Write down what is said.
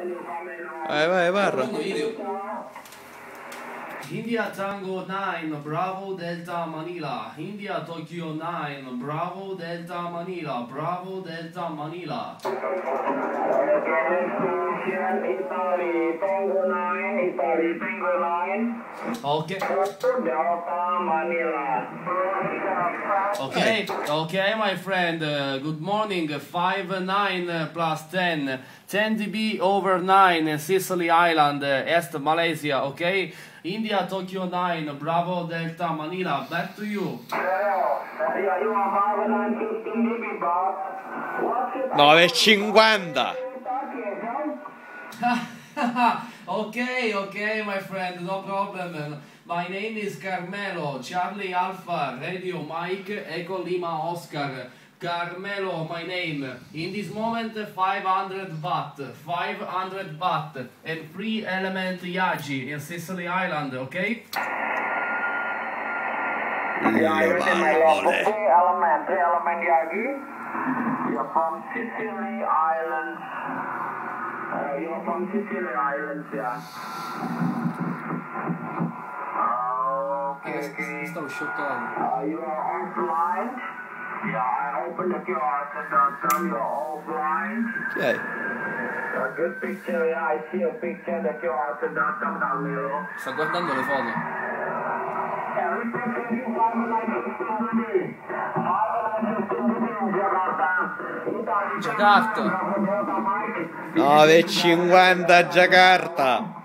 Vai, vai, parla. India Tango 9, Bravo Delta Manila. India Tokyo 9, Bravo Delta Manila. Bravo Delta Manila. Okay. Okay, okay, my friend. Uh, good morning. Five nine uh, plus ten. 10 dB over 9, uh, Sicily Island, uh, East Malaysia, okay? India, Tokyo 9, Bravo Delta, Manila, back to you. Nove 50. okay, okay, my friend, no problem. My name is Carmelo, Charlie Alpha, Radio Mike, Echo Lima Oscar. Carmelo, my name. In this moment, 500 watt, 500 watt, and free element Yagi in Sicily Island, okay? Yeah, I Le read in my log. bambole. Three element, three element Yagi. You're from Sicily Islands. You're from Sicily Islands, yeah. Okay, okay. Stavo scioccando. Uh, you are offline. Yeah, I opened the QR system. You're offline. Chi è? A good picture, yeah, I see a picture that you are system down below. Sta guardando le foto. Yeah, we take you 515 515 Giacarta 9,50 Giacarta